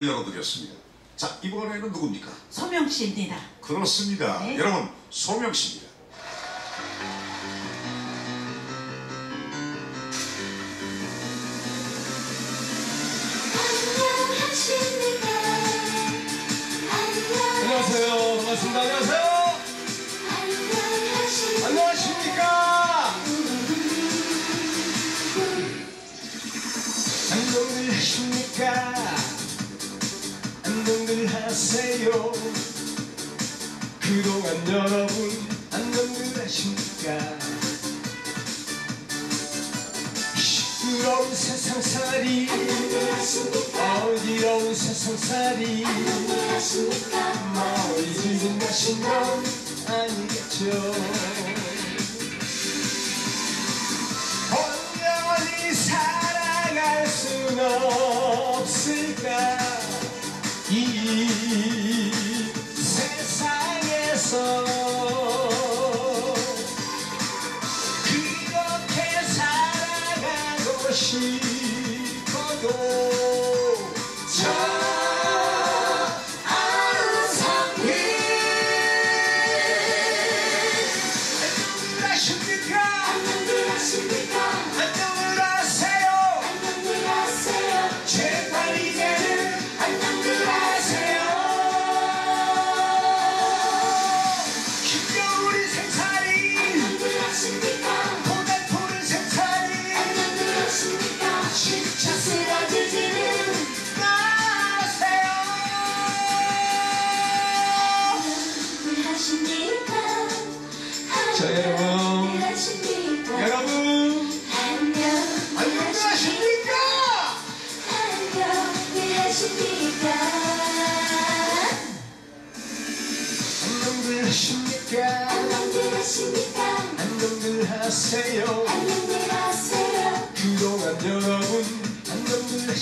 열어드렸습니다. 자 이번에는 누굽니까? 소명 씨입니다. 그렇습니다. 네. 여러분 소명 씨입니다. 안녕하세요. 반갑습니다. 안녕하세요. 안녕하십니까? 안녕하십니까? 반응들 하세요. 그동안 여러분 안녕들 하십니까? 시끄러운 세상살이 어지러운 세상살이 멀리 지진 가신 건 아니겠죠. 온전히 사랑할 수는 song.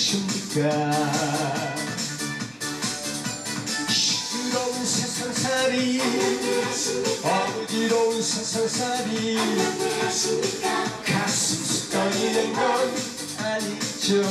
않습니까? 시끄러운 세상살이 어지러운 세상살이 가슴 숙덩이된 건 아니죠.